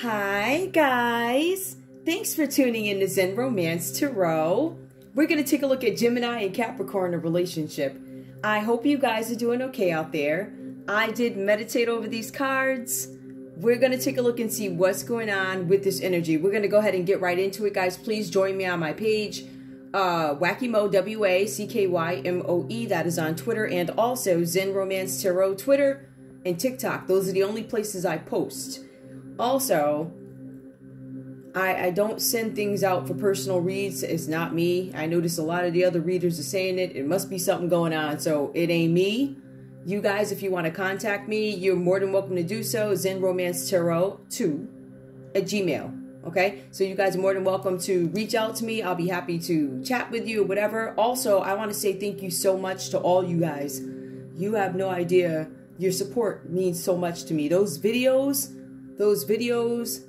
Hi, guys. Thanks for tuning in to Zen Romance Tarot. We're going to take a look at Gemini and Capricorn, a relationship. I hope you guys are doing okay out there. I did meditate over these cards. We're going to take a look and see what's going on with this energy. We're going to go ahead and get right into it, guys. Please join me on my page, uh, Wacky Moe, W A C K Y M O E. That is on Twitter and also Zen Romance Tarot, Twitter and TikTok. Those are the only places I post. Also, I, I don't send things out for personal reads. It's not me. I notice a lot of the other readers are saying it. It must be something going on. So it ain't me. You guys, if you want to contact me, you're more than welcome to do so. Zen Romance Tarot 2 at Gmail. Okay, so you guys are more than welcome to reach out to me. I'll be happy to chat with you whatever. Also, I want to say thank you so much to all you guys. You have no idea. Your support means so much to me. Those videos, those videos,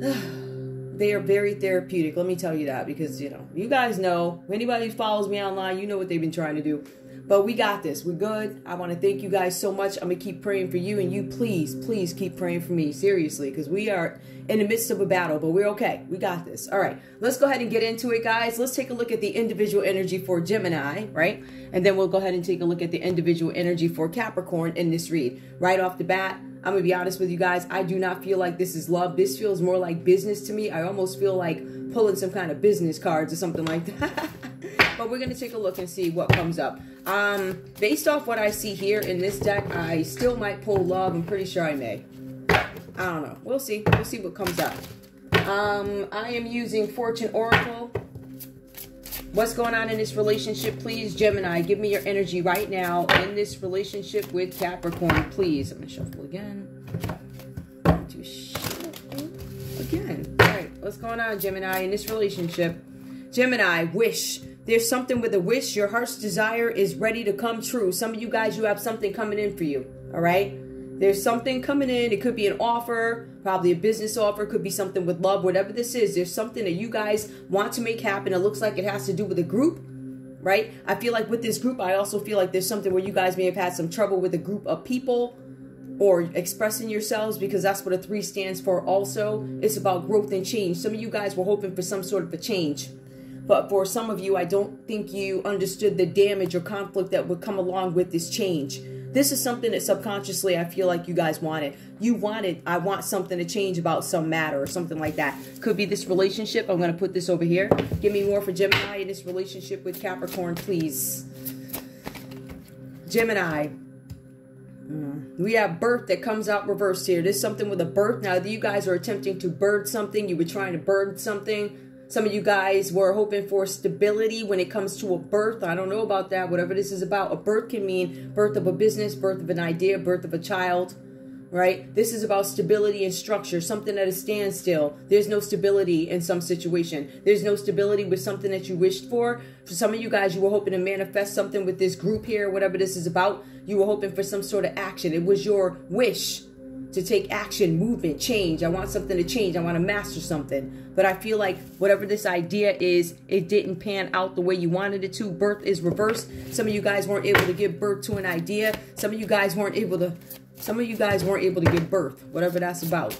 they are very therapeutic. Let me tell you that because, you know, you guys know, anybody who follows me online, you know what they've been trying to do. But we got this. We're good. I want to thank you guys so much. I'm going to keep praying for you, and you please, please keep praying for me. Seriously, because we are in the midst of a battle, but we're okay. We got this. All right. Let's go ahead and get into it, guys. Let's take a look at the individual energy for Gemini, right? And then we'll go ahead and take a look at the individual energy for Capricorn in this read. Right off the bat, I'm gonna be honest with you guys. I do not feel like this is love. This feels more like business to me. I almost feel like pulling some kind of business cards or something like that. but we're gonna take a look and see what comes up. Um, based off what I see here in this deck, I still might pull love. I'm pretty sure I may. I don't know. We'll see. We'll see what comes up. Um, I am using Fortune Oracle. What's going on in this relationship, please? Gemini, give me your energy right now in this relationship with Capricorn, please. I'm going to shuffle again. Shuffle again. All right, what's going on, Gemini, in this relationship? Gemini, wish. There's something with a wish. Your heart's desire is ready to come true. Some of you guys, you have something coming in for you, all right? There's something coming in. It could be an offer, probably a business offer, could be something with love, whatever this is. There's something that you guys want to make happen. It looks like it has to do with a group, right? I feel like with this group, I also feel like there's something where you guys may have had some trouble with a group of people or expressing yourselves because that's what a three stands for also. It's about growth and change. Some of you guys were hoping for some sort of a change. But for some of you, I don't think you understood the damage or conflict that would come along with this change. This is something that subconsciously I feel like you guys wanted. You wanted, I want something to change about some matter or something like that. Could be this relationship. I'm going to put this over here. Give me more for Gemini in this relationship with Capricorn, please. Gemini. Mm. We have birth that comes out reversed here. There's something with a birth. Now, you guys are attempting to birth something. You were trying to birth something some of you guys were hoping for stability when it comes to a birth. I don't know about that. Whatever this is about, a birth can mean birth of a business, birth of an idea, birth of a child, right? This is about stability and structure, something at a standstill. There's no stability in some situation. There's no stability with something that you wished for. For some of you guys, you were hoping to manifest something with this group here, whatever this is about. You were hoping for some sort of action. It was your wish to take action, movement, change. I want something to change. I want to master something. But I feel like whatever this idea is, it didn't pan out the way you wanted it to. Birth is reversed. Some of you guys weren't able to give birth to an idea. Some of you guys weren't able to some of you guys weren't able to give birth, whatever that's about.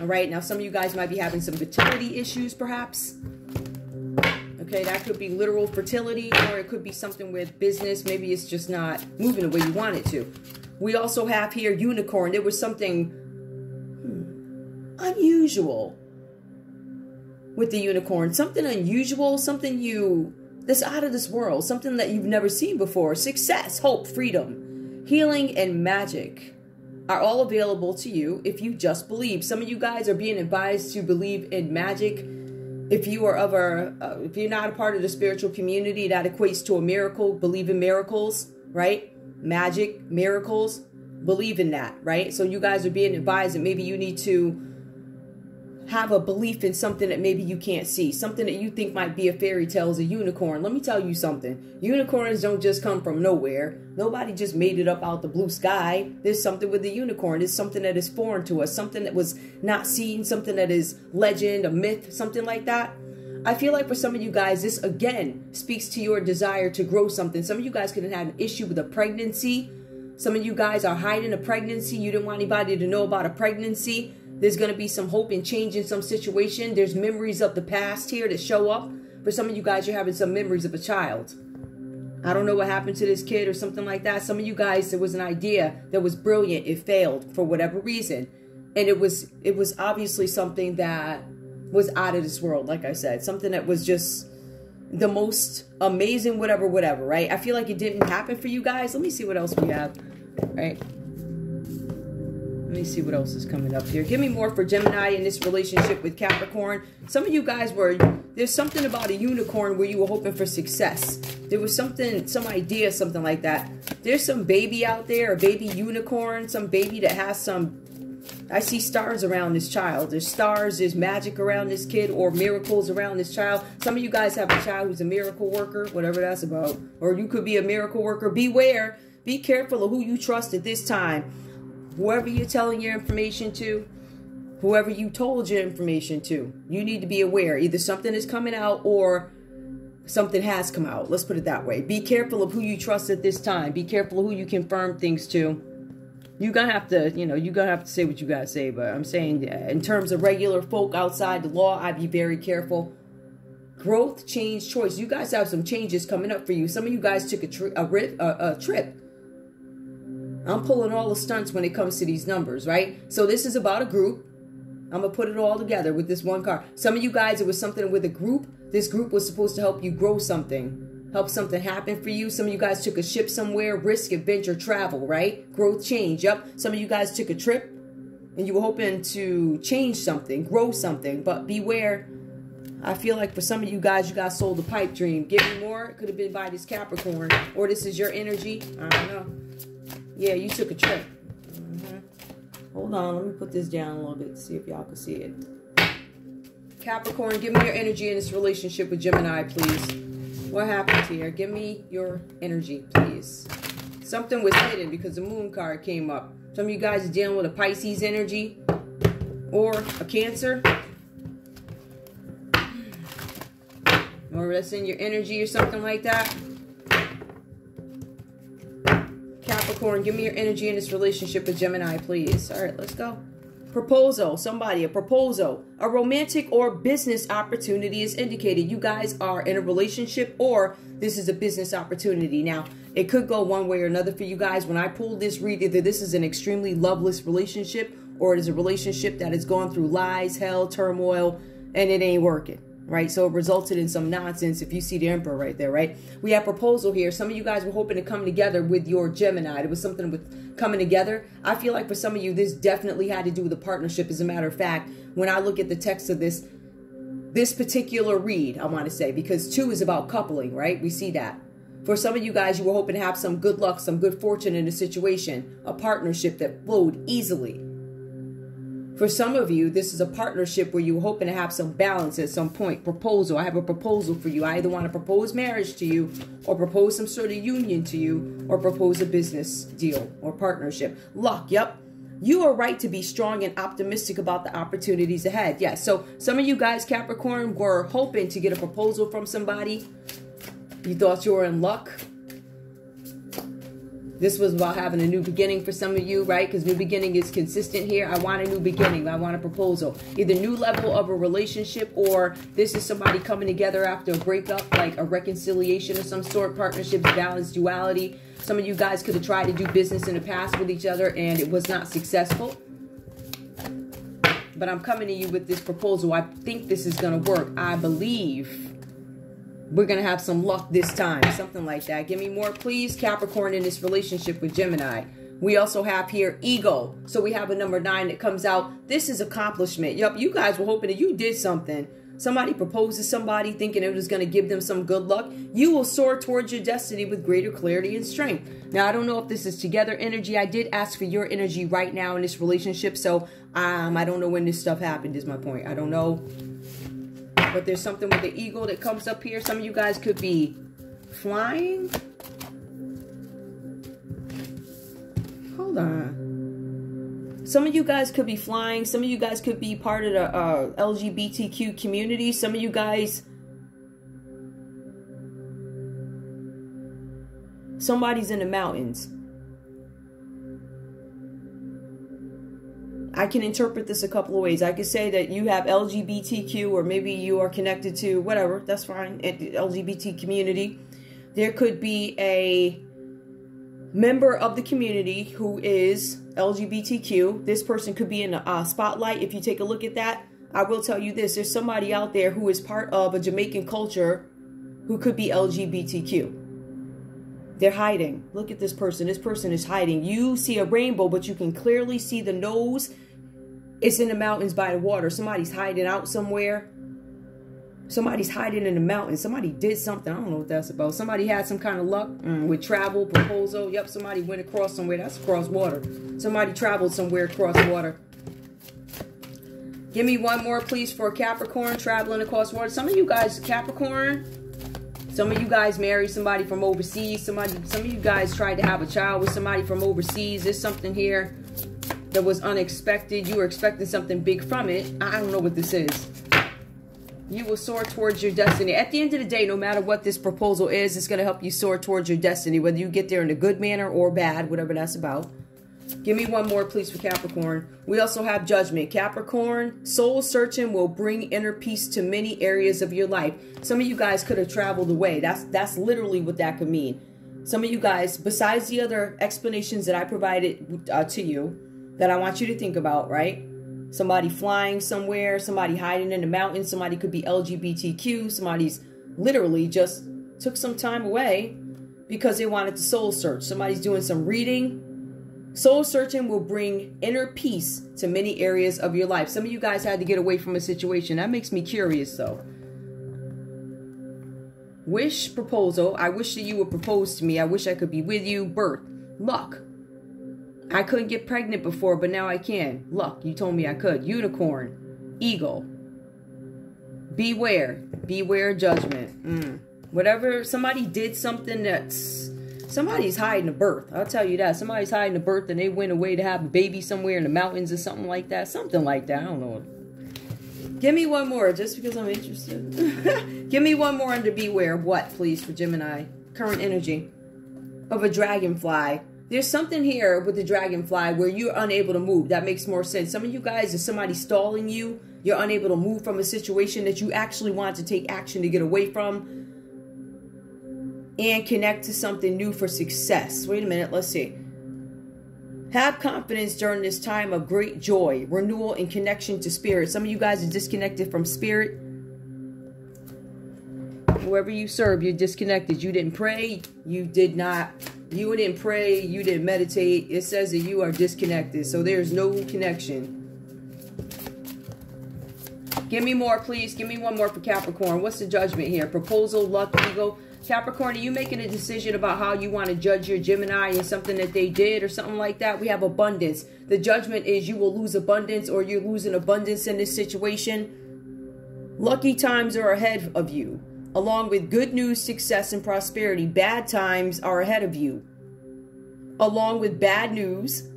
All right, now some of you guys might be having some fertility issues, perhaps. Okay, that could be literal fertility, or it could be something with business. Maybe it's just not moving the way you want it to. We also have here unicorn. There was something hmm, unusual with the unicorn. Something unusual, something you that's out of this world, something that you've never seen before. Success, hope, freedom, healing, and magic are all available to you if you just believe. Some of you guys are being advised to believe in magic. If you are of a, uh, if you're not a part of the spiritual community, that equates to a miracle. Believe in miracles, right? Magic, miracles, believe in that, right? So you guys are being advised that maybe you need to have a belief in something that maybe you can't see, something that you think might be a fairy tale is a unicorn. Let me tell you something. Unicorns don't just come from nowhere. Nobody just made it up out the blue sky. There's something with the unicorn. It's something that is foreign to us, something that was not seen, something that is legend, a myth, something like that. I feel like for some of you guys, this again speaks to your desire to grow something. Some of you guys could have had an issue with a pregnancy. Some of you guys are hiding a pregnancy. You didn't want anybody to know about a pregnancy. There's going to be some hope and change in some situation. There's memories of the past here that show up. For some of you guys, you're having some memories of a child. I don't know what happened to this kid or something like that. Some of you guys, there was an idea that was brilliant. It failed for whatever reason. And it was it was obviously something that was out of this world, like I said. Something that was just the most amazing whatever, whatever, right? I feel like it didn't happen for you guys. Let me see what else we have, right? Let me see what else is coming up here. Give me more for Gemini in this relationship with Capricorn. Some of you guys were, there's something about a unicorn where you were hoping for success. There was something, some idea, something like that. There's some baby out there, a baby unicorn, some baby that has some I see stars around this child. There's stars, there's magic around this kid, or miracles around this child. Some of you guys have a child who's a miracle worker, whatever that's about. Or you could be a miracle worker. Beware. Be careful of who you trust at this time whoever you're telling your information to, whoever you told your information to, you need to be aware. Either something is coming out or something has come out. Let's put it that way. Be careful of who you trust at this time. Be careful of who you confirm things to. You're gonna have to, you know, you're gonna have to say what you gotta say. But I'm saying, in terms of regular folk outside the law, I'd be very careful. Growth, change, choice. You guys have some changes coming up for you. Some of you guys took a, tri- a, a, a trip I'm pulling all the stunts when it comes to these numbers, right? So this is about a group. I'm to put it all together with this one card. Some of you guys, it was something with a group. This group was supposed to help you grow something, help something happen for you. Some of you guys took a ship somewhere, risk, adventure, travel, right? Growth, change. Yep. Some of you guys took a trip and you were hoping to change something, grow something, but beware. I feel like for some of you guys, you guys sold a pipe dream. Give me more. Could have been by this Capricorn, or this is your energy. I don't know. Yeah, you took a trip. Mm-hmm. Hold on, let me put this down a little bit to see if y'all can see it. Capricorn, give me your energy in this relationship with Gemini, please. What happened here? Give me your energy, please. Something was hidden because the moon card came up. Some of you guys are dealing with a Pisces energy or a Cancer. Or that's in your energy or something like that. Capricorn, give me your energy in this relationship with Gemini, please. All right, let's go. Proposal, somebody, a proposal, a romantic or business opportunity is indicated. You guys are in a relationship or this is a business opportunity. Now, it could go one way or another for you guys. When I pull this read, either this is an extremely loveless relationship or it is a relationship that has gone through lies, hell, turmoil, and it ain't working right? So it resulted in some nonsense if you see the emperor right there, right? We have proposal here. Some of you guys were hoping to come together with your Gemini. It was something with coming together. I feel like for some of you, this definitely had to do with a partnership. As a matter of fact, when I look at the text of this, this particular read, I want to say, because two is about coupling, right? We see that. For some of you guys, you were hoping to have some good luck, some good fortune in a situation, a partnership that flowed easily for some of you, this is a partnership where you're hoping to have some balance at some point. Proposal. I have a proposal for you. I either want to propose marriage to you or propose some sort of union to you or propose a business deal or partnership. Luck. Yep. You are right to be strong and optimistic about the opportunities ahead. Yes. So some of you guys, Capricorn, were hoping to get a proposal from somebody. You thought you were in luck this was about having a new beginning for some of you, right? Because new beginning is consistent here. I want a new beginning. I want a proposal. Either new level of a relationship or this is somebody coming together after a breakup, like a reconciliation of some sort, partnerships, balance, duality. Some of you guys could have tried to do business in the past with each other and it was not successful. But I'm coming to you with this proposal. I think this is going to work. I believe we're going to have some luck this time. Something like that. Give me more, please. Capricorn in this relationship with Gemini. We also have here eagle. So we have a number nine that comes out. This is accomplishment. Yup, you guys were hoping that you did something. Somebody proposes somebody thinking it was going to give them some good luck. You will soar towards your destiny with greater clarity and strength. Now, I don't know if this is together energy. I did ask for your energy right now in this relationship. So um, I don't know when this stuff happened is my point. I don't know but there's something with the eagle that comes up here. Some of you guys could be flying. Hold on. Some of you guys could be flying. Some of you guys could be part of the uh, LGBTQ community. Some of you guys... Somebody's in the mountains. I can interpret this a couple of ways. I could say that you have LGBTQ, or maybe you are connected to whatever, that's fine, LGBT community. There could be a member of the community who is LGBTQ. This person could be in a uh, spotlight. If you take a look at that, I will tell you this there's somebody out there who is part of a Jamaican culture who could be LGBTQ. They're hiding. Look at this person. This person is hiding. You see a rainbow, but you can clearly see the nose. It's in the mountains by the water. Somebody's hiding out somewhere. Somebody's hiding in the mountains. Somebody did something. I don't know what that's about. Somebody had some kind of luck mm, with travel, proposal. Yep, somebody went across somewhere. That's across water. Somebody traveled somewhere across water. Give me one more, please, for Capricorn traveling across water. Some of you guys, Capricorn, some of you guys married somebody from overseas. Somebody, some of you guys tried to have a child with somebody from overseas. There's something here that was unexpected. You were expecting something big from it. I don't know what this is. You will soar towards your destiny. At the end of the day, no matter what this proposal is, it's going to help you soar towards your destiny, whether you get there in a good manner or bad, whatever that's about. Give me one more, please, for Capricorn. We also have judgment. Capricorn, soul searching will bring inner peace to many areas of your life. Some of you guys could have traveled away. That's that's literally what that could mean. Some of you guys, besides the other explanations that I provided uh, to you, that I want you to think about, right? Somebody flying somewhere, somebody hiding in the mountains, somebody could be LGBTQ, somebody's literally just took some time away because they wanted to soul search. Somebody's doing some reading, Soul searching will bring inner peace to many areas of your life. Some of you guys had to get away from a situation. That makes me curious, though. Wish proposal. I wish that you would propose to me. I wish I could be with you. Birth. Luck. I couldn't get pregnant before, but now I can. Luck. You told me I could. Unicorn. Eagle. Beware. Beware judgment. Mm. Whatever. Somebody did something that's Somebody's hiding a birth. I'll tell you that. Somebody's hiding a birth and they went away to have a baby somewhere in the mountains or something like that. Something like that. I don't know. Give me one more just because I'm interested. Give me one more under beware what, please, for Gemini. Current energy of a dragonfly. There's something here with the dragonfly where you're unable to move. That makes more sense. Some of you guys, is somebody stalling you, you're unable to move from a situation that you actually want to take action to get away from and connect to something new for success. Wait a minute, let's see. Have confidence during this time of great joy, renewal, and connection to spirit. Some of you guys are disconnected from spirit. Whoever you serve, you're disconnected. You didn't pray. You did not. You didn't pray. You didn't meditate. It says that you are disconnected. So there's no connection. Give me more, please. Give me one more for Capricorn. What's the judgment here? Proposal, luck, eagle. Capricorn, are you making a decision about how you want to judge your Gemini and something that they did or something like that? We have abundance. The judgment is you will lose abundance or you're losing abundance in this situation. Lucky times are ahead of you, along with good news, success, and prosperity. Bad times are ahead of you, along with bad news,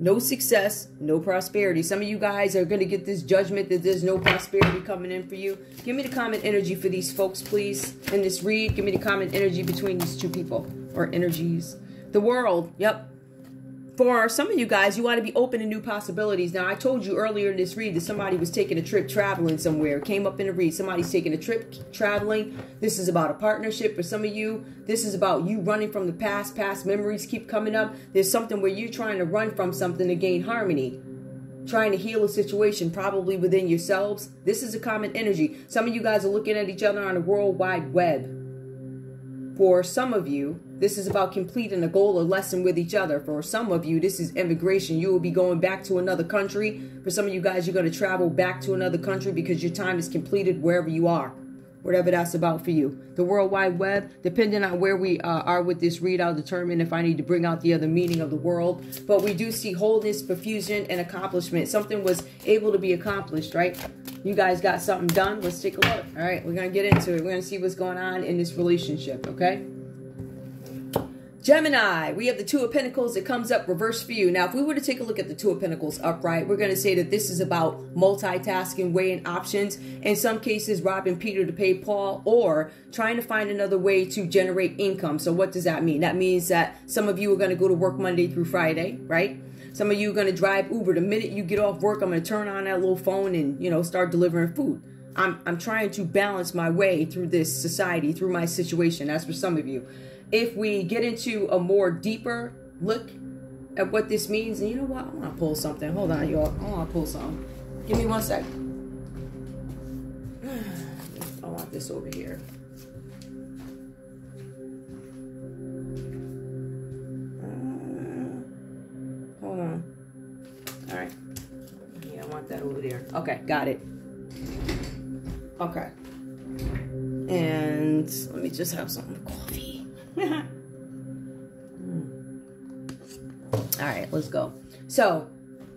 no success, no prosperity. Some of you guys are going to get this judgment that there's no prosperity coming in for you. Give me the common energy for these folks, please. In this read, give me the common energy between these two people or energies. The world, yep, for some of you guys, you want to be open to new possibilities. Now, I told you earlier in this read that somebody was taking a trip traveling somewhere. Came up in a read. Somebody's taking a trip traveling. This is about a partnership. For some of you, this is about you running from the past. Past memories keep coming up. There's something where you're trying to run from something to gain harmony. Trying to heal a situation, probably within yourselves. This is a common energy. Some of you guys are looking at each other on the World Wide Web. For some of you, this is about completing a goal or lesson with each other. For some of you, this is immigration. You will be going back to another country. For some of you guys, you're going to travel back to another country because your time is completed wherever you are. Whatever that's about for you. The World Wide Web, depending on where we uh, are with this read, I'll determine if I need to bring out the other meaning of the world. But we do see wholeness, profusion, and accomplishment. Something was able to be accomplished, right? You guys got something done. Let's take a look. All right, we're going to get into it. We're going to see what's going on in this relationship, okay? Gemini, we have the Two of Pentacles. It comes up reverse for you. Now, if we were to take a look at the Two of Pentacles upright, we're going to say that this is about multitasking, weighing options. In some cases, robbing Peter to pay Paul, or trying to find another way to generate income. So, what does that mean? That means that some of you are going to go to work Monday through Friday, right? Some of you are going to drive Uber. The minute you get off work, I'm going to turn on that little phone and, you know, start delivering food. I'm, I'm trying to balance my way through this society, through my situation. That's for some of you. If we get into a more deeper look at what this means, and you know what? I want to pull something. Hold on, y'all. I want to pull something. Give me one second. I want this over here. Uh, hold on. All right. Yeah, I want that over there. Okay, got it. Okay. And let me just have some let's go. So,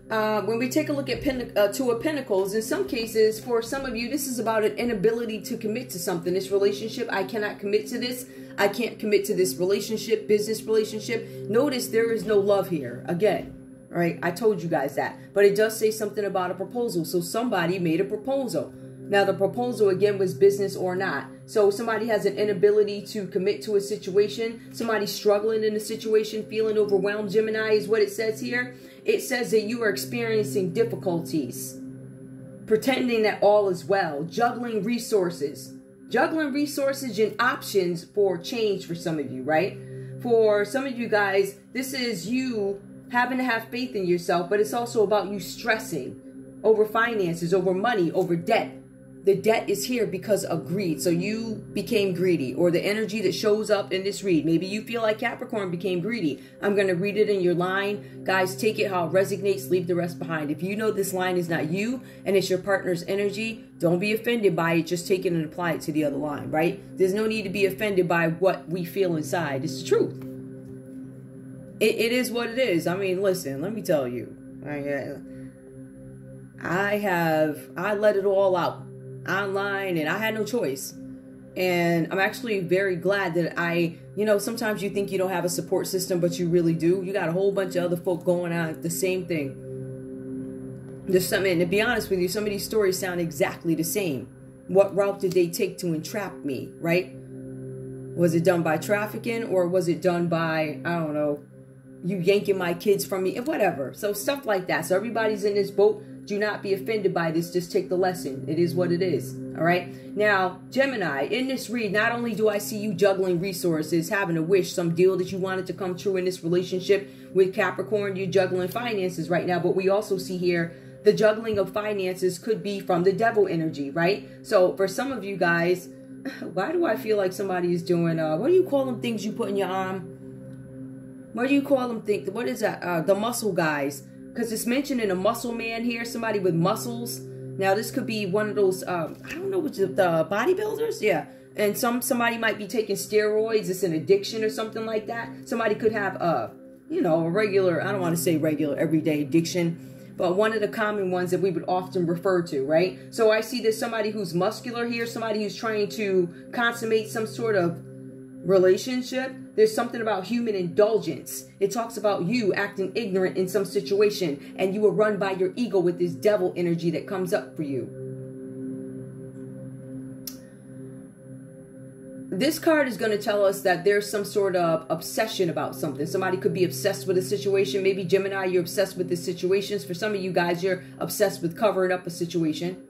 uh, when we take a look at pen, uh, Two of Pentacles, in some cases, for some of you, this is about an inability to commit to something. This relationship, I cannot commit to this. I can't commit to this relationship, business relationship. Notice there is no love here. Again, right? I told you guys that. But it does say something about a proposal. So somebody made a proposal. Now, the proposal again was business or not. So somebody has an inability to commit to a situation. Somebody struggling in a situation, feeling overwhelmed. Gemini is what it says here. It says that you are experiencing difficulties, pretending that all is well, juggling resources, juggling resources and options for change for some of you, right? For some of you guys, this is you having to have faith in yourself, but it's also about you stressing over finances, over money, over debt. The debt is here because of greed. So you became greedy, or the energy that shows up in this read. Maybe you feel like Capricorn became greedy. I'm going to read it in your line. Guys, take it how it resonates, leave the rest behind. If you know this line is not you and it's your partner's energy, don't be offended by it. Just take it and apply it to the other line, right? There's no need to be offended by what we feel inside. It's the truth it, it is what it is. I mean, listen, let me tell you. I, uh, I have, I let it all out online and I had no choice. And I'm actually very glad that I, you know, sometimes you think you don't have a support system, but you really do. You got a whole bunch of other folk going on the same thing. There's something, and to be honest with you, some of these stories sound exactly the same. What route did they take to entrap me, right? Was it done by trafficking or was it done by, I don't know, you yanking my kids from me and whatever. So stuff like that. So everybody's in this boat. Do not be offended by this. Just take the lesson. It is what it is. All right. Now, Gemini, in this read, not only do I see you juggling resources, having a wish, some deal that you wanted to come true in this relationship with Capricorn, you're juggling finances right now. But we also see here the juggling of finances could be from the devil energy, right? So for some of you guys, why do I feel like somebody is doing, uh, what do you call them things you put in your arm? what do you call them? Think what is that? Uh, the muscle guys, because it's mentioned in a muscle man here, somebody with muscles. Now this could be one of those. Um, I don't know which the bodybuilders. Yeah, and some somebody might be taking steroids. It's an addiction or something like that. Somebody could have a, you know, a regular. I don't want to say regular everyday addiction but one of the common ones that we would often refer to, right? So I see there's somebody who's muscular here, somebody who's trying to consummate some sort of relationship, there's something about human indulgence. It talks about you acting ignorant in some situation and you were run by your ego with this devil energy that comes up for you. This card is going to tell us that there's some sort of obsession about something. Somebody could be obsessed with a situation. Maybe Gemini, you're obsessed with the situations. For some of you guys, you're obsessed with covering up a situation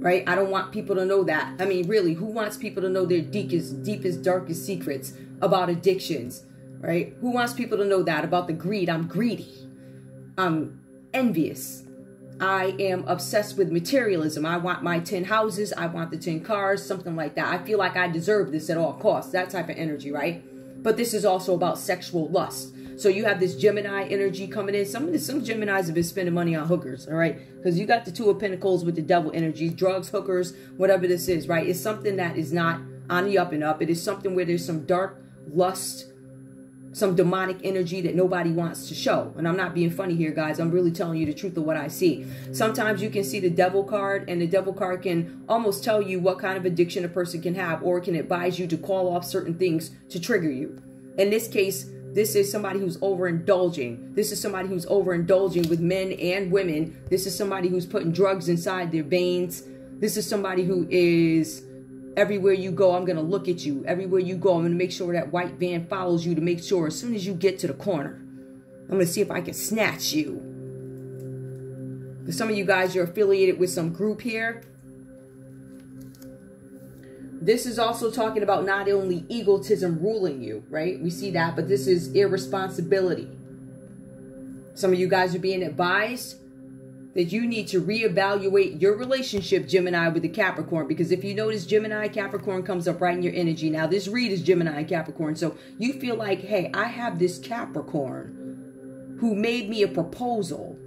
right? I don't want people to know that. I mean, really, who wants people to know their deepest, deepest, darkest secrets about addictions, right? Who wants people to know that about the greed? I'm greedy. I'm envious. I am obsessed with materialism. I want my 10 houses. I want the 10 cars, something like that. I feel like I deserve this at all costs. That type of energy, right? But this is also about sexual lust. So you have this Gemini energy coming in. Some of the, some Geminis have been spending money on hookers, all right? Because you got the Two of Pentacles with the devil energy, drugs, hookers, whatever this is, right? It's something that is not on the up and up. It is something where there's some dark lust, some demonic energy that nobody wants to show. And I'm not being funny here, guys. I'm really telling you the truth of what I see. Sometimes you can see the devil card, and the devil card can almost tell you what kind of addiction a person can have, or can advise you to call off certain things to trigger you. In this case, this is somebody who's overindulging. This is somebody who's overindulging with men and women. This is somebody who's putting drugs inside their veins. This is somebody who is everywhere you go, I'm going to look at you. Everywhere you go, I'm going to make sure that white van follows you to make sure as soon as you get to the corner, I'm going to see if I can snatch you. For some of you guys, you're affiliated with some group here. This is also talking about not only egotism ruling you, right? We see that, but this is irresponsibility. Some of you guys are being advised that you need to reevaluate your relationship, Gemini, with the Capricorn. Because if you notice, Gemini, Capricorn comes up right in your energy. Now, this read is Gemini, Capricorn. So you feel like, hey, I have this Capricorn who made me a proposal.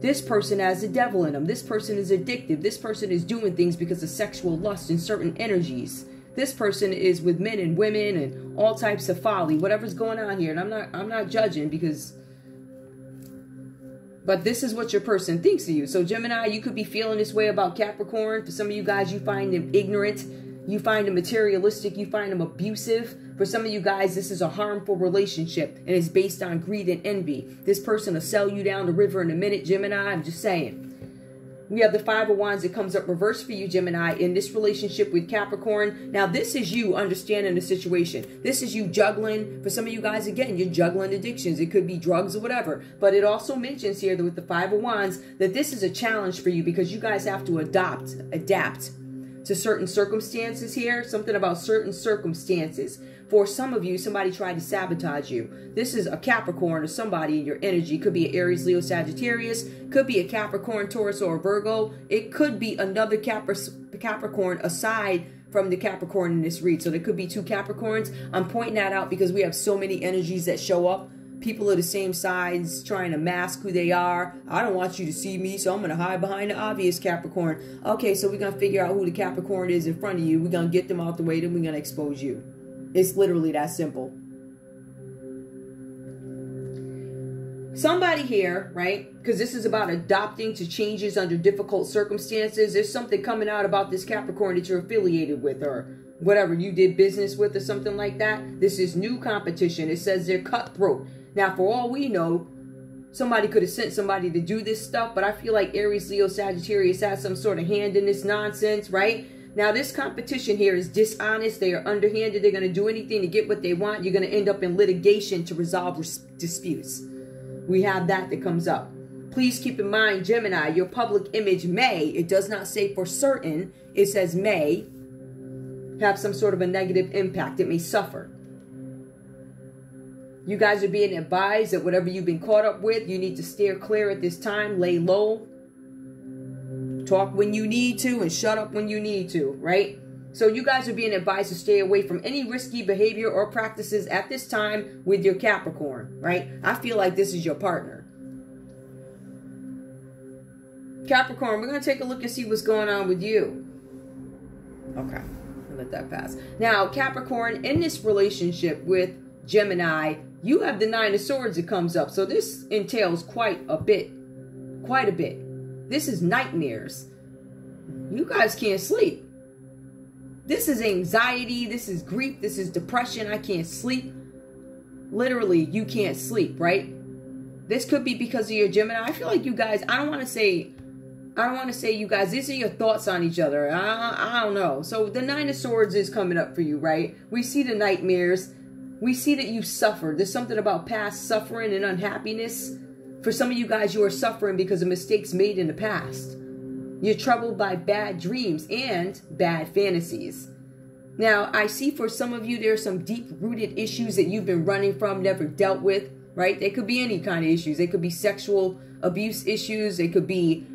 This person has a devil in them. This person is addictive. This person is doing things because of sexual lust and certain energies. This person is with men and women and all types of folly, whatever's going on here. And I'm not I'm not judging because but this is what your person thinks of you. So Gemini, you could be feeling this way about Capricorn. For some of you guys, you find them ignorant. You find them materialistic. You find them abusive. For some of you guys, this is a harmful relationship and it's based on greed and envy. This person will sell you down the river in a minute, Gemini. I'm just saying. We have the Five of Wands that comes up reverse for you, Gemini, in this relationship with Capricorn. Now, this is you understanding the situation. This is you juggling. For some of you guys, again, you're juggling addictions. It could be drugs or whatever. But it also mentions here that with the Five of Wands that this is a challenge for you because you guys have to adopt, adapt to certain circumstances here. Something about certain circumstances. For some of you, somebody tried to sabotage you. This is a Capricorn or somebody in your energy. Could be an Aries, Leo, Sagittarius. Could be a Capricorn, Taurus, or Virgo. It could be another Capricorn aside from the Capricorn in this read. So there could be two Capricorns. I'm pointing that out because we have so many energies that show up. People of the same size trying to mask who they are. I don't want you to see me, so I'm going to hide behind the obvious Capricorn. Okay, so we're going to figure out who the Capricorn is in front of you. We're going to get them out the way, then we're going to expose you. It's literally that simple. Somebody here, right? Because this is about adopting to changes under difficult circumstances. There's something coming out about this Capricorn that you're affiliated with or whatever you did business with or something like that. This is new competition. It says they're cutthroat. Now, for all we know, somebody could have sent somebody to do this stuff, but I feel like Aries, Leo, Sagittarius has some sort of hand in this nonsense, right? Now, this competition here is dishonest. They are underhanded. They're going to do anything to get what they want. You're going to end up in litigation to resolve disputes. We have that that comes up. Please keep in mind, Gemini, your public image may, it does not say for certain, it says may, have some sort of a negative impact. It may suffer. You guys are being advised that whatever you've been caught up with, you need to steer clear at this time, lay low, Talk when you need to and shut up when you need to, right? So you guys are being advised to stay away from any risky behavior or practices at this time with your Capricorn, right? I feel like this is your partner. Capricorn, we're going to take a look and see what's going on with you. Okay, let that pass. Now, Capricorn, in this relationship with Gemini, you have the Nine of Swords that comes up. So this entails quite a bit, quite a bit. This is nightmares. You guys can't sleep. This is anxiety. This is grief. This is depression. I can't sleep. Literally, you can't sleep, right? This could be because of your Gemini. I feel like you guys, I don't want to say, I don't want to say you guys, these are your thoughts on each other. I, I don't know. So the Nine of Swords is coming up for you, right? We see the nightmares. We see that you suffered. There's something about past suffering and unhappiness for some of you guys, you are suffering because of mistakes made in the past. You're troubled by bad dreams and bad fantasies. Now, I see for some of you, there are some deep rooted issues that you've been running from, never dealt with, right? They could be any kind of issues. They could be sexual abuse issues. They could be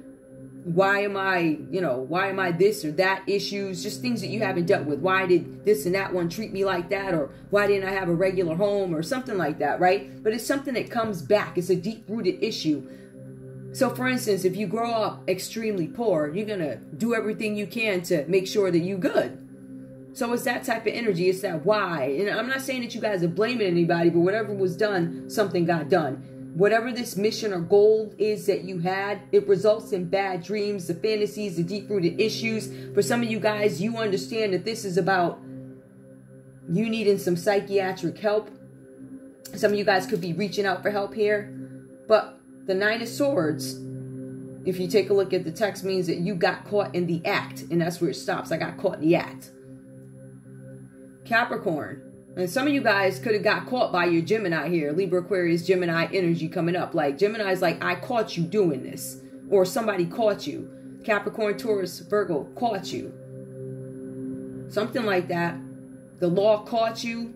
why am I, you know, why am I this or that issues, just things that you haven't dealt with. Why did this and that one treat me like that? Or why didn't I have a regular home or something like that, right? But it's something that comes back. It's a deep rooted issue. So, for instance, if you grow up extremely poor, you're going to do everything you can to make sure that you're good. So it's that type of energy. It's that why. And I'm not saying that you guys are blaming anybody, but whatever was done, something got done whatever this mission or goal is that you had, it results in bad dreams, the fantasies, the deep rooted issues. For some of you guys, you understand that this is about you needing some psychiatric help. Some of you guys could be reaching out for help here. But the Nine of Swords, if you take a look at the text, means that you got caught in the act. And that's where it stops. I got caught in the act. Capricorn, And some of you guys could have got caught by your Gemini here, Libra, Aquarius, Gemini energy coming up. Like Gemini's like, I caught you doing this. Or somebody caught you. Capricorn, Taurus, Virgo caught you. Something like that. The law caught you.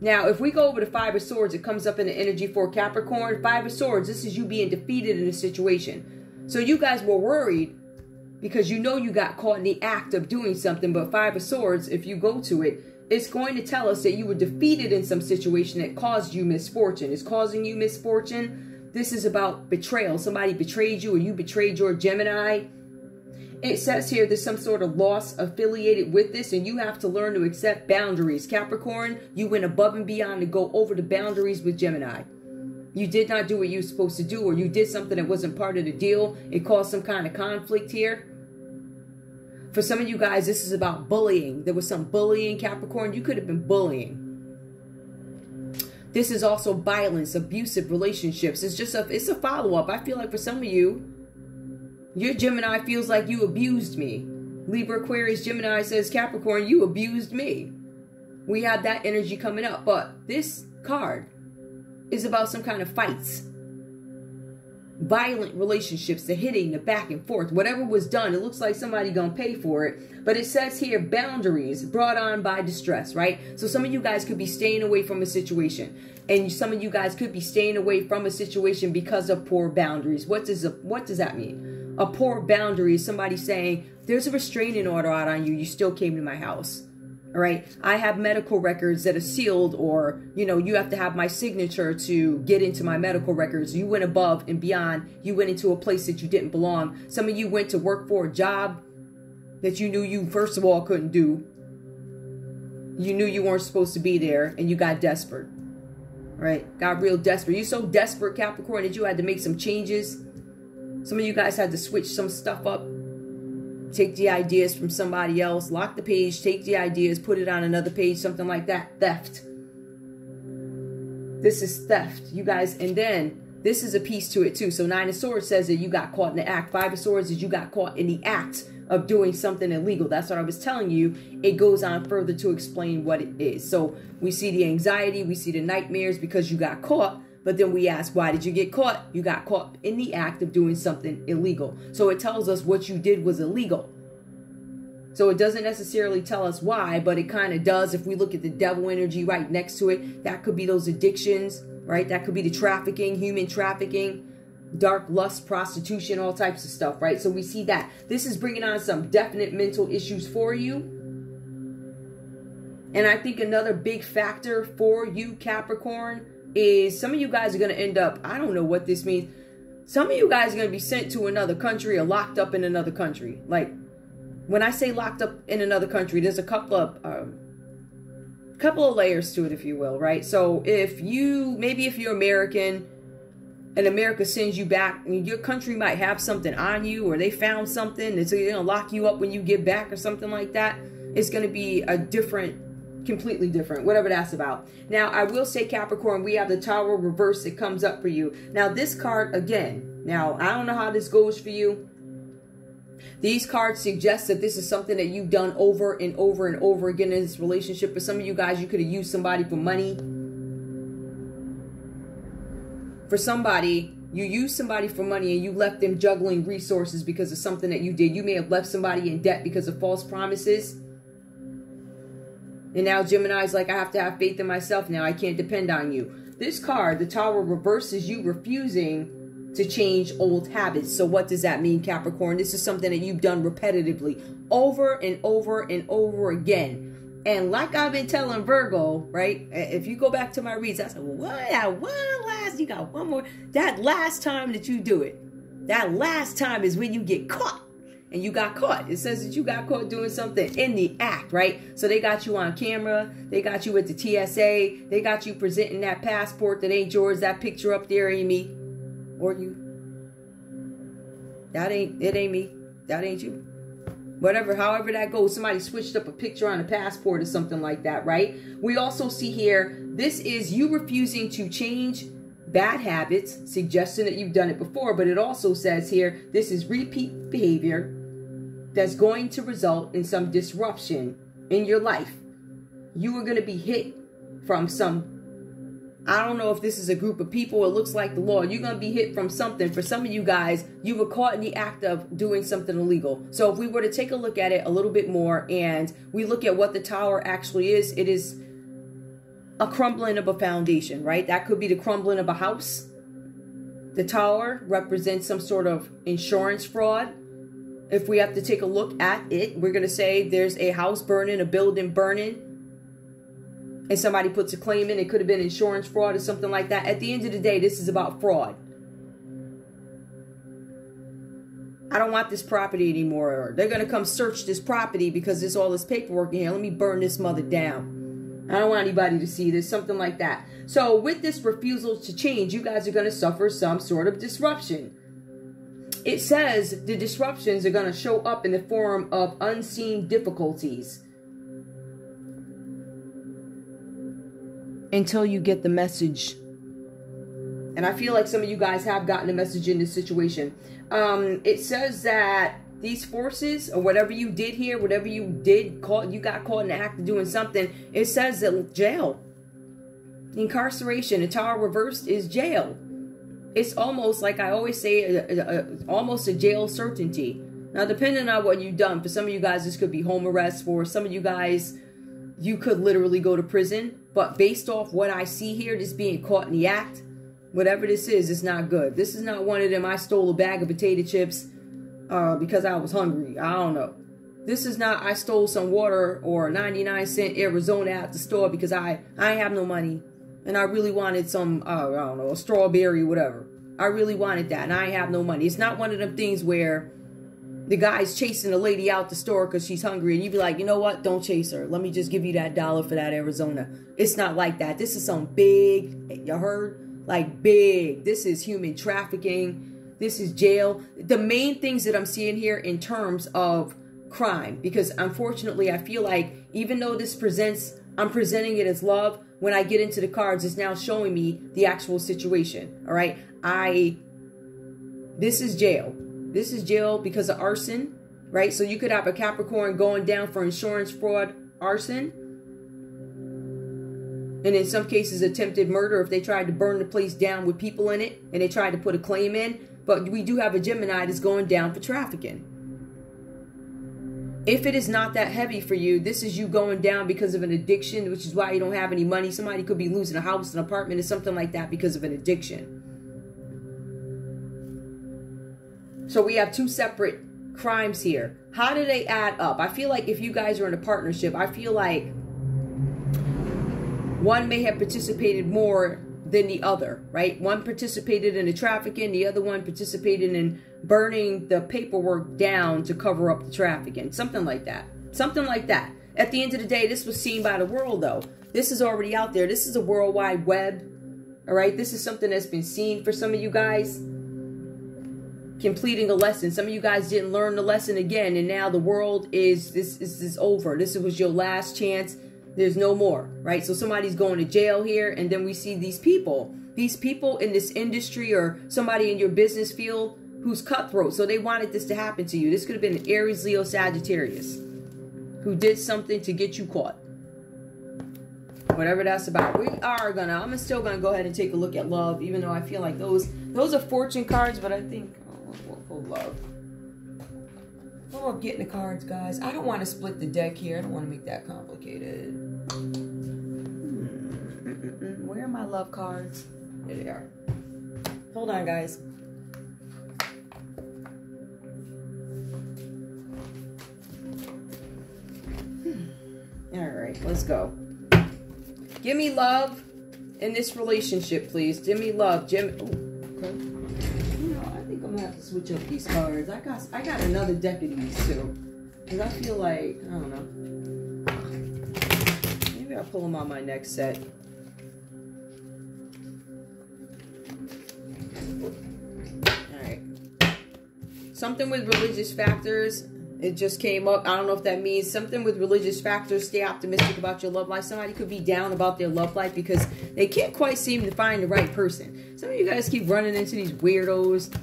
Now, if we go over to Five of Swords, it comes up in the energy for Capricorn. Five of Swords, this is you being defeated in a situation. So you guys were worried because you know you got caught in the act of doing something. But Five of Swords, if you go to it, it's going to tell us that you were defeated in some situation that caused you misfortune. It's causing you misfortune. This is about betrayal. Somebody betrayed you or you betrayed your Gemini. It says here there's some sort of loss affiliated with this, and you have to learn to accept boundaries. Capricorn, you went above and beyond to go over the boundaries with Gemini. You did not do what you were supposed to do, or you did something that wasn't part of the deal. It caused some kind of conflict here. For some of you guys, this is about bullying. There was some bullying, Capricorn. You could have been bullying. This is also violence, abusive relationships. It's just a it's a follow-up. I feel like for some of you, your Gemini feels like you abused me. Libra, Aquarius, Gemini says, Capricorn, you abused me. We have that energy coming up. But this card is about some kind of fights. Violent relationships, the hitting, the back and forth, whatever was done, it looks like somebody gonna pay for it. But it says here boundaries brought on by distress, right? So some of you guys could be staying away from a situation, and some of you guys could be staying away from a situation because of poor boundaries. What does a, what does that mean? a poor boundary is somebody saying, there's a restraining order out on you. You still came to my house. All right. I have medical records that are sealed, or, you know, you have to have my signature to get into my medical records. You went above and beyond. You went into a place that you didn't belong. Some of you went to work for a job that you knew you, first of all, couldn't do. You knew you weren't supposed to be there, and you got desperate. Right? Got real desperate. You're so desperate, Capricorn, that you had to make some changes some of you guys had to switch some stuff up. Take the ideas from somebody else, lock the page, take the ideas, put it on another page, something like that. Theft. This is theft, you guys. And then this is a piece to it too. So Nine of Swords says that you got caught in the act. Five of Swords is you got caught in the act of doing something illegal. That's what I was telling you. It goes on further to explain what it is. So we see the anxiety, we see the nightmares because you got caught. But then we ask, why did you get caught? You got caught in the act of doing something illegal. So it tells us what you did was illegal. So it doesn't necessarily tell us why, but it kind of does. If we look at the devil energy right next to it, that could be those addictions, right? That could be the trafficking, human trafficking, dark lust, prostitution, all types of stuff, right? So we see that. This is bringing on some definite mental issues for you. And I think another big factor for you, Capricorn, is some of you guys are going to end up, I don't know what this means. Some of you guys are going to be sent to another country or locked up in another country. Like, when I say locked up in another country, there's a couple of, um, couple of layers to it, if you will, right? So if you, maybe if you're American and America sends you back, your country might have something on you or they found something, and so they're to lock you up when you get back or something like that, it's going to be a different completely different, whatever that's about. Now, I will say, Capricorn, we have the Tower reverse that comes up for you. Now, this card, again, now, I don't know how this goes for you. These cards suggest that this is something that you've done over and over and over again in this relationship. For some of you guys, you could have used somebody for money. For somebody, you used somebody for money and you left them juggling resources because of something that you did. You may have left somebody in debt because of false promises. And now Gemini's like, I have to have faith in myself now. I can't depend on you. This card, the Tower, reverses you refusing to change old habits. So what does that mean, Capricorn? This is something that you've done repetitively over and over and over again. And like I've been telling Virgo, right? If you go back to my reads, I said, well, what? One last, you got one more. That last time that you do it, that last time is when you get caught and you got caught. It says that you got caught doing something in the act, right? So they got you on camera. They got you at the TSA. They got you presenting that passport that ain't yours. That picture up there ain't me. Or you. That ain't, it ain't me. That ain't you. Whatever, however that goes. Somebody switched up a picture on a passport or something like that, right? We also see here, this is you refusing to change bad habits, suggesting that you've done it before, but it also says here, this is repeat behavior that's going to result in some disruption in your life. You are going to be hit from some I don't know if this is a group of people. It looks like the law. You're going to be hit from something. For some of you guys, you were caught in the act of doing something illegal. So if we were to take a look at it a little bit more and we look at what the tower actually is, it is a crumbling of a foundation, right? That could be the crumbling of a house. The tower represents some sort of insurance fraud. If we have to take a look at it, we're going to say there's a house burning, a building burning, and somebody puts a claim in, it could have been insurance fraud or something like that. At the end of the day, this is about fraud. I don't want this property anymore. They're going to come search this property because there's all this paperwork in here. Let me burn this mother down. I don't want anybody to see this, something like that. So with this refusal to change, you guys are going to suffer some sort of disruption. It says the disruptions are going to show up in the form of unseen difficulties. until you get the message. And I feel like some of you guys have gotten a message in this situation. Um, it says that these forces or whatever you did here, whatever you did, caught you got caught in the act of doing something. It says that jail, incarceration, a tower reversed is jail. It's almost like I always say, a, a, a, almost a jail certainty. Now, depending on what you've done, for some of you guys, this could be home arrest. For some of you guys, you could literally go to prison. But based off what I see here, this being caught in the act, whatever this is, it's not good. This is not one of them. I stole a bag of potato chips uh, because I was hungry. I don't know. This is not I stole some water or 99 cent Arizona at the store because I I have no money and I really wanted some uh, I don't know a strawberry whatever. I really wanted that and I have no money. It's not one of them things where the guy's chasing a lady out the store because she's hungry, and you'd be like, you know what? Don't chase her. Let me just give you that dollar for that Arizona. It's not like that. This is some big, you heard? Like big. This is human trafficking. This is jail. The main things that I'm seeing here in terms of crime, because unfortunately, I feel like even though this presents, I'm presenting it as love, when I get into the cards, it's now showing me the actual situation. All right. I, this is jail. This is jail because of arson, right? So you could have a Capricorn going down for insurance fraud, arson. And in some cases, attempted murder if they tried to burn the place down with people in it and they tried to put a claim in. But we do have a Gemini that's going down for trafficking. If it is not that heavy for you, this is you going down because of an addiction, which is why you don't have any money. Somebody could be losing a house, an apartment, or something like that because of an addiction. So we have two separate crimes here. How do they add up? I feel like if you guys are in a partnership, I feel like one may have participated more than the other, right? One participated in the trafficking, the other one participated in burning the paperwork down to cover up the trafficking. Something like that. Something like that. At the end of the day, this was seen by the world, though. This is already out there. This is a worldwide web. All right. This is something that's been seen for some of you guys completing a lesson. Some of you guys didn't learn the lesson again, and now the world is this, this is over. This was your last chance. There's no more, right? So somebody's going to jail here, and then we see these people, these people in this industry or somebody in your business field who's cutthroat. So they wanted this to happen to you. This could have been an Aries, Leo, Sagittarius who did something to get you caught. Whatever that's about. We are gonna, I'm still gonna go ahead and take a look at love, even though I feel like those those are fortune cards, but I think for love. About getting the cards, guys? I don't want to split the deck here. I don't want to make that complicated. Hmm. Where are my love cards? There they are. Hold on, guys. Hmm. All right, let's go. Give me love in this relationship, please. Give me love. Jim. Ooh, okay. Switch up these cards. I got I got another these too. Cause I feel like I don't know. Maybe I'll pull them on my next set. Alright. Something with religious factors. It just came up. I don't know if that means something with religious factors. Stay optimistic about your love life. Somebody could be down about their love life because they can't quite seem to find the right person. Some of you guys keep running into these weirdos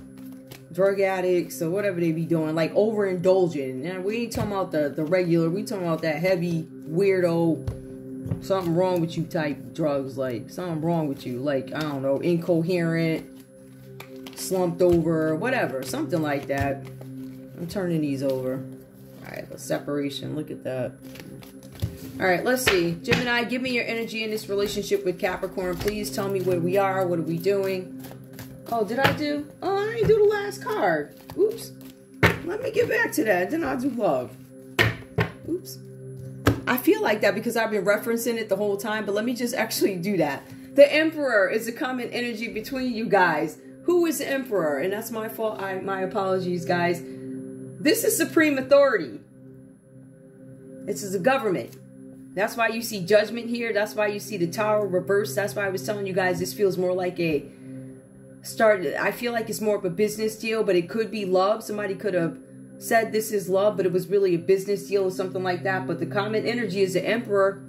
drug addicts or whatever they be doing, like overindulging. And we ain't talking about the, the regular, we talking about that heavy weirdo something wrong with you type drugs, like something wrong with you, like I don't know, incoherent, slumped over, whatever, something like that. I'm turning these over. All right, the separation. Look at that. All right, let's see. Gemini, give me your energy in this relationship with Capricorn. Please tell me where we are. What are we doing? Oh, did I do? Oh, I didn't do the last card. Oops. Let me get back to that. Then I'll do love. Oops. I feel like that because I've been referencing it the whole time, but let me just actually do that. The Emperor is a common energy between you guys. Who is the Emperor? And that's my fault. I, my apologies, guys. This is supreme authority. This is a government. That's why you see judgment here. That's why you see the tower reversed. That's why I was telling you guys this feels more like a start. I feel like it's more of a business deal, but it could be love. Somebody could have said this is love, but it was really a business deal or something like that. But the common energy is the emperor.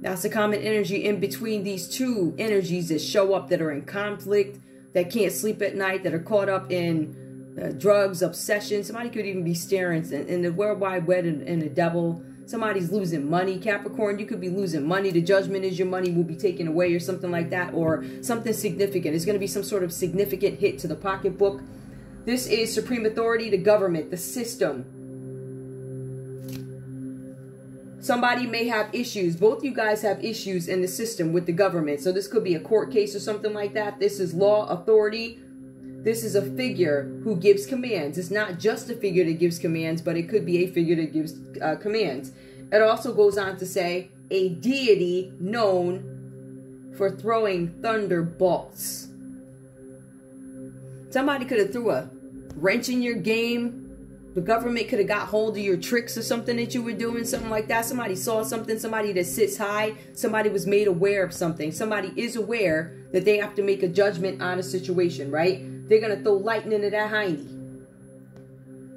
That's the common energy in between these two energies that show up that are in conflict, that can't sleep at night, that are caught up in uh, drugs, obsession. Somebody could even be staring in, in the World Wide Web and the devil. Somebody's losing money. Capricorn, you could be losing money. The judgment is your money will be taken away or something like that, or something significant. It's going to be some sort of significant hit to the pocketbook this is supreme authority, the government, the system. Somebody may have issues. Both you guys have issues in the system with the government. So this could be a court case or something like that. This is law, authority. This is a figure who gives commands. It's not just a figure that gives commands, but it could be a figure that gives uh, commands. It also goes on to say a deity known for throwing thunderbolts. Somebody could have threw a wrench in your game. The government could have got hold of your tricks or something that you were doing, something like that. Somebody saw something, somebody that sits high, somebody was made aware of something. Somebody is aware that they have to make a judgment on a situation, right? They're going to throw lightning at that hiney.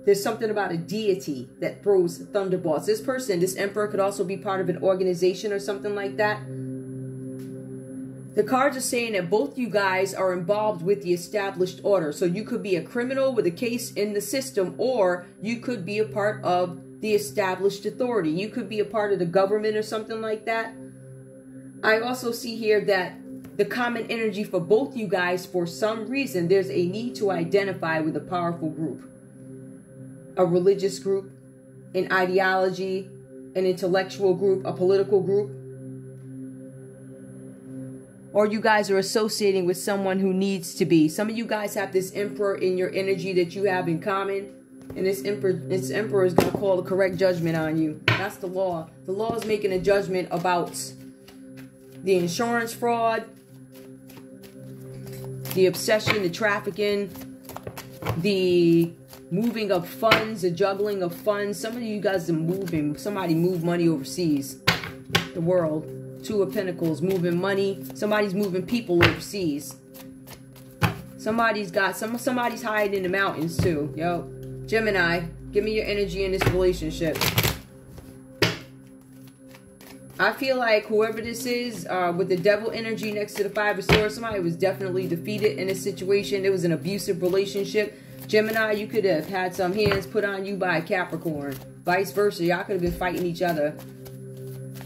There's something about a deity that throws thunderbolts. This person, this emperor, could also be part of an organization or something like that the cards are saying that both you guys are involved with the established order. So you could be a criminal with a case in the system, or you could be a part of the established authority. You could be a part of the government or something like that. I also see here that the common energy for both you guys, for some reason, there's a need to identify with a powerful group, a religious group, an ideology, an intellectual group, a political group or you guys are associating with someone who needs to be. Some of you guys have this emperor in your energy that you have in common. And this emperor, this emperor is going to call the correct judgment on you. That's the law. The law is making a judgment about the insurance fraud, the obsession, the trafficking, the moving of funds, the juggling of funds. Some of you guys are moving. Somebody moved money overseas. The world. Two of Pentacles, moving money. Somebody's moving people overseas. Somebody's got some. Somebody's hiding in the mountains too. Yo, Gemini, give me your energy in this relationship. I feel like whoever this is, uh, with the devil energy next to the five of swords, somebody was definitely defeated in this situation. It was an abusive relationship. Gemini, you could have had some hands put on you by a Capricorn. Vice versa, y'all could have been fighting each other.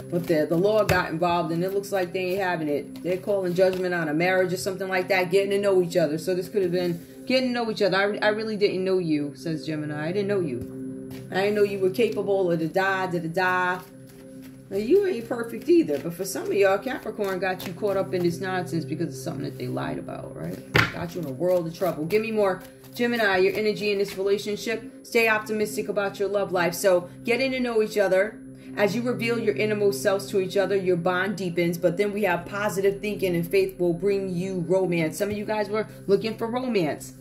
But the, the law got involved and it looks like they ain't having it. They're calling judgment on a marriage or something like that, getting to know each other. So this could have been getting to know each other. I, I really didn't know you, says Gemini. I didn't know you. I didn't know you were capable of the da, da, da, da. Now, you ain't perfect either, but for some of y'all, Capricorn got you caught up in this nonsense because of something that they lied about, right? Got you in a world of trouble. Give me more Gemini, your energy in this relationship. Stay optimistic about your love life. So, getting to know each other, as you reveal your innermost selves to each other, your bond deepens. But then we have positive thinking and faith will bring you romance. Some of you guys were looking for romance.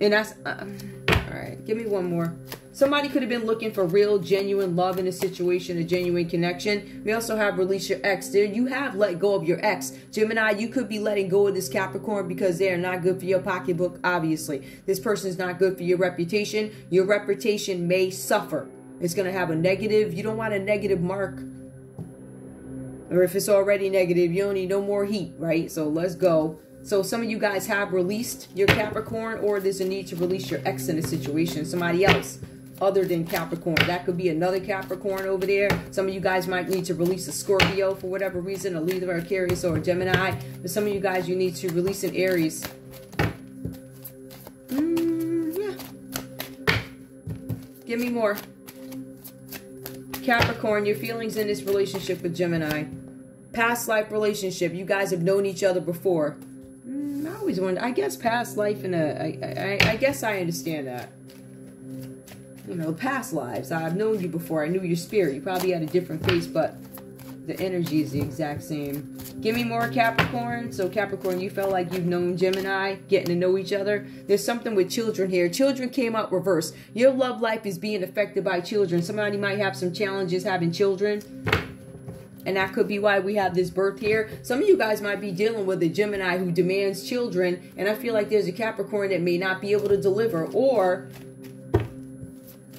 And that's... Uh, all right, give me one more. Somebody could have been looking for real, genuine love in a situation, a genuine connection. We also have release your ex. There, you have let go of your ex. Gemini, you could be letting go of this Capricorn because they are not good for your pocketbook, obviously. This person is not good for your reputation. Your reputation may suffer. It's going to have a negative. You don't want a negative mark. Or if it's already negative, you don't need no more heat, right? So let's go. So some of you guys have released your Capricorn or there's a need to release your ex in a situation. Somebody else. other than Capricorn. That could be another Capricorn over there. Some of you guys might need to release a Scorpio for whatever reason, a Libra, Aquarius, or a Gemini. But some of you guys, you need to release an Aries. Mm, yeah. Give me more. Capricorn, your feelings in this relationship with Gemini. Past life relationship. You guys have known each other before. I always wonder. I guess past life in a. I, I, I guess I understand that. You know, past lives. I've known you before. I knew your spirit. You probably had a different face, but the energy is the exact same. Give me more Capricorn. So Capricorn, you felt like you've known Gemini, getting to know each other. There's something with children here. Children came out reverse. Your love life is being affected by children. Somebody might have some challenges having children. And that could be why we have this birth here. Some of you guys might be dealing with a Gemini who demands children. And I feel like there's a Capricorn that may not be able to deliver. Or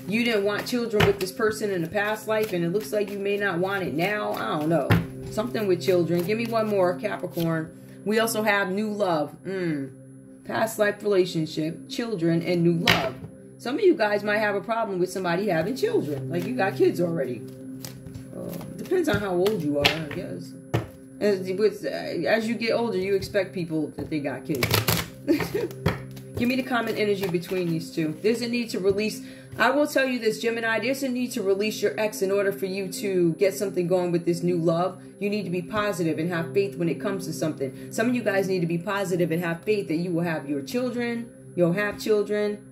you didn't want children with this person in a past life and it looks like you may not want it now. I don't know. Something with children. Give me one more, Capricorn. We also have new love. Mm. Past life relationship, children, and new love. Some of you guys might have a problem with somebody having children. Like you got kids already. Depends on how old you are, I guess. As, uh, as you get older, you expect people that they got kids. Give me the common energy between these two. There's a need to release I will tell you this, Gemini, there's a need to release your ex in order for you to get something going with this new love. You need to be positive and have faith when it comes to something. Some of you guys need to be positive and have faith that you will have your children, you'll have children,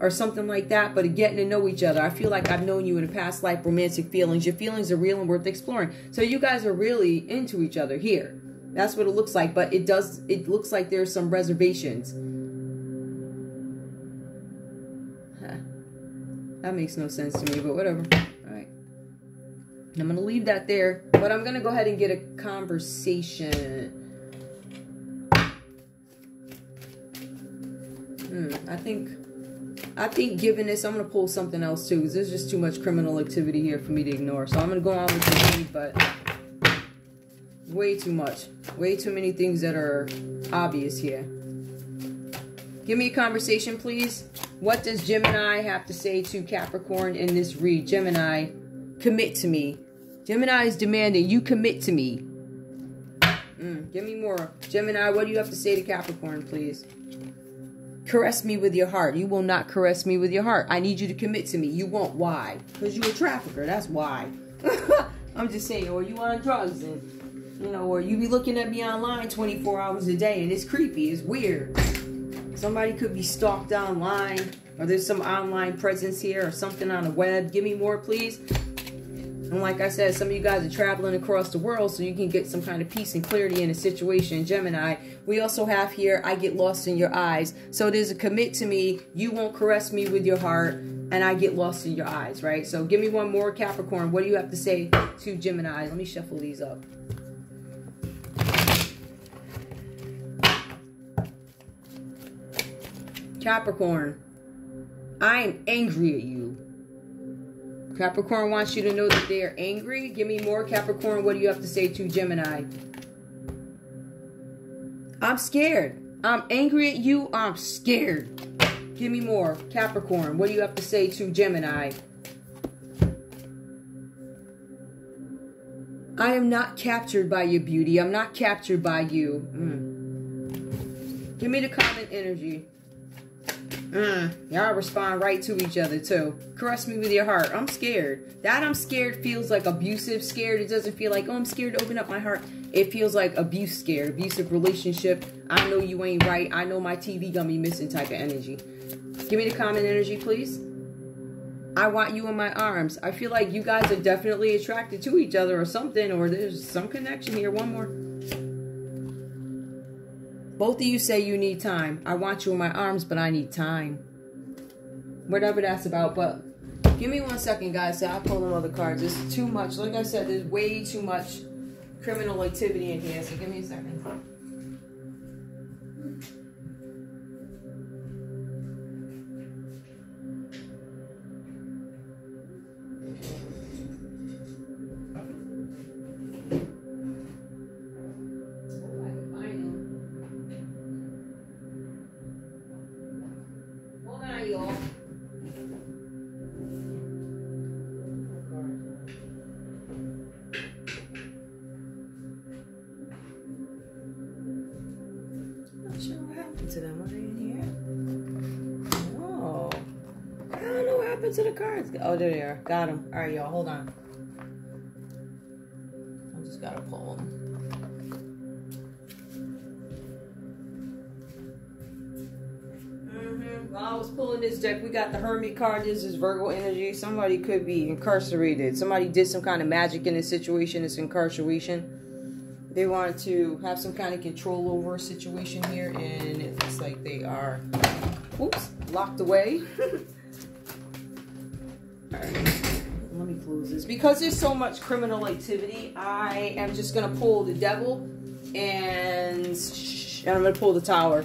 or something like that, but getting to know each other. I feel like I've known you in a past life, romantic feelings. Your feelings are real and worth exploring. So you guys are really into each other here. That's what it looks like, but it does, it looks like there's some reservations That makes no sense to me, but whatever. All right. I'm going to leave that there, but I'm going to go ahead and get a conversation. Hmm, I think I think given this, I'm going to pull something else too, there's just too much criminal activity here for me to ignore. So I'm going to go on with the lead, but way too much. Way too many things that are obvious here. Give me a conversation, please. What does Gemini have to say to Capricorn in this read? Gemini, commit to me. Gemini is demanding you commit to me. Mm, give me more. Gemini, what do you have to say to Capricorn, please? Caress me with your heart. You will not caress me with your heart. I need you to commit to me. You won't. Why? Because you're a trafficker. That's why. I'm just saying. Or you on drugs and, you know, or you be looking at me online 24 hours a day and it's creepy. It's weird. Somebody could be stalked online, or there's some online presence here, or something on the web. Give me more, please. And like I said, some of you guys are traveling across the world so you can get some kind of peace and clarity in a situation. Gemini, we also have here, I get lost in your eyes. So there's a commit to me. You won't caress me with your heart and I get lost in your eyes, right? So give me one more Capricorn. What do you have to say to Gemini? Let me shuffle these up. Capricorn, I am angry at you. Capricorn wants you to know that they are angry. Give me more, Capricorn. What do you have to say to Gemini? I'm scared. I'm angry at you. I'm scared. Give me more, Capricorn. What do you have to say to Gemini? I am not captured by your beauty. I'm not captured by you. Mm. Give me the common energy. Mm, y'all respond right to each other too. Caress me with your heart. I'm scared. That I'm scared feels like abusive scared. It doesn't feel like, oh, I'm scared to open up my heart. It feels like abuse scared. Abusive relationship. I know you ain't right. I know my TV gonna be missing type of energy. Give me the common energy, please. I want you in my arms. I feel like you guys are definitely attracted to each other or something, or there's some connection here. One more. Both of you say you need time. I want you in my arms, but I need time. Whatever that's about. But give me one second, guys. So I'll pull them other cards. It's too much. Like I said, there's way too much criminal activity in here. So give me a second. Oh, there they are. Got them. All right, y'all. Hold on. I just gotta pull them. Mm-hmm. While I was pulling this deck, we got the Hermit card. This is Virgo energy. Somebody could be incarcerated. Somebody did some kind of magic in this situation. It's incarceration. They want to have some kind of control over a situation here, and it looks like they are, oops, locked away. Let me close this. Because there's so much criminal activity, I am just going to pull the devil and, and I'm going to pull the tower.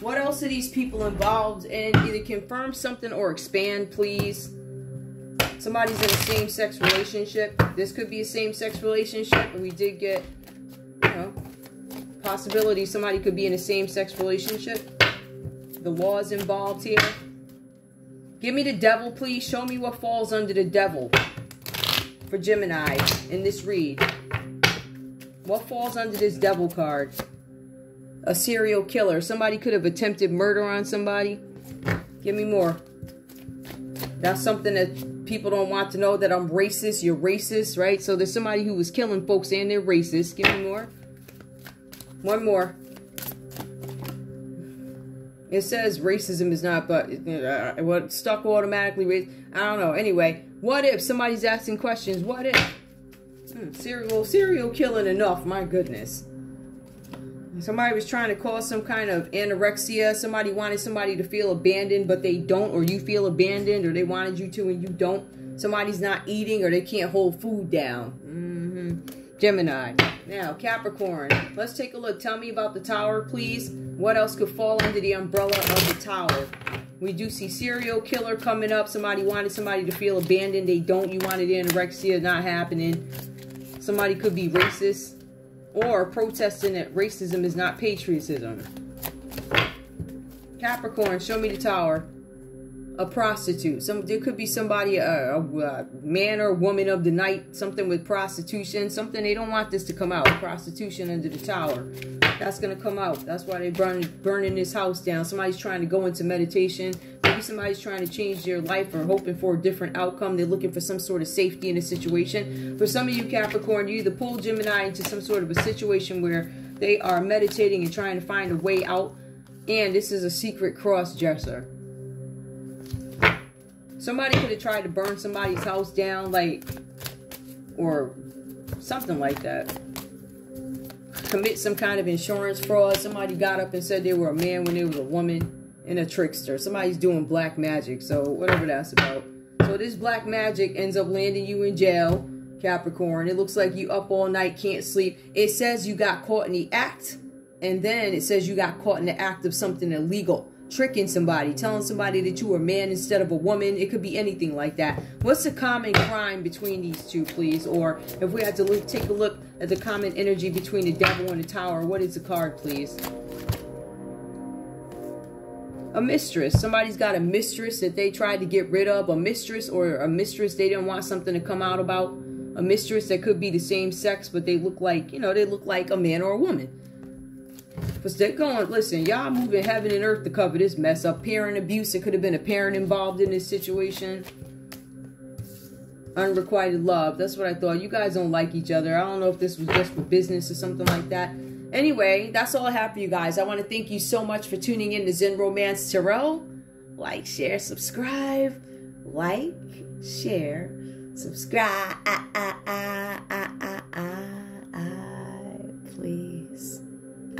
What else are these people involved in? Either confirm something or expand, please. Somebody's in a same-sex relationship. This could be a same-sex relationship. We did get, you know, possibility somebody could be in a same-sex relationship. The law is involved here. Give me the devil, please. Show me what falls under the devil for Gemini in this read. What falls under this devil card? A serial killer. Somebody could have attempted murder on somebody. Give me more. That's something that people don't want to know that I'm racist. You're racist, right? So there's somebody who was killing folks and they're racist. Give me more. One more. It says racism is not, but uh, what stuck automatically. I don't know. Anyway, what if somebody's asking questions? What if hmm, serial serial killing enough? My goodness. Somebody was trying to cause some kind of anorexia. Somebody wanted somebody to feel abandoned, but they don't, or you feel abandoned, or they wanted you to and you don't. Somebody's not eating, or they can't hold food down. Mm -hmm. Gemini. Now, Capricorn. Let's take a look. Tell me about the tower, please. What else could fall under the umbrella of the tower? We do see serial killer coming up. Somebody wanted somebody to feel abandoned. They don't. You wanted anorexia. Not happening. Somebody could be racist or protesting that racism is not patriotism. Capricorn, show me the tower. A prostitute. Some there could be somebody, a, a, a, man or woman of the night, something with prostitution, something they don't want this to come out. Prostitution under the tower. That's gonna come out. That's why they burn burning this house down. Somebody's trying to go into meditation. Maybe somebody's trying to change their life or hoping for a different outcome. They're looking for some sort of safety in a situation. For some of you Capricorn, you either pull Gemini into some sort of a situation where they are meditating and trying to find a way out. And this is a secret cross dresser. Somebody could have tried to burn somebody's house down, like, or something like that. Commit some kind of insurance fraud. Somebody got up and said they were a man when they was a woman and a trickster. Somebody's doing black magic, so whatever that's about. So this black magic ends up landing you in jail, Capricorn. It looks like you up all night, can't sleep. It says you got caught in the act, and then it says you got caught in the act of something illegal tricking somebody, telling somebody that you were a man instead of a woman. It could be anything like that. What's the common crime between these two, please? Or if we had to look, take a look at the common energy between the devil and the tower, what is the card, please? A mistress. Somebody's got a mistress that they tried to get rid of. A mistress or a mistress they didn't want something to come out about. A mistress that could be the same sex, but they look like, you know, they look like a man or a woman. Because they're going, listen, y'all moving heaven and earth to cover this mess up. Parent abuse, it could have been a parent involved in this situation. Unrequited love, that's what I thought. You guys don't like each other. I don't know if this was just for business or something like that. Anyway, that's all I have for you guys. I want to thank you so much for tuning in to Zen Romance Tarot. Like, share, subscribe. Like, share, subscribe.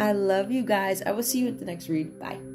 I love you guys. I will see you at the next read. Bye.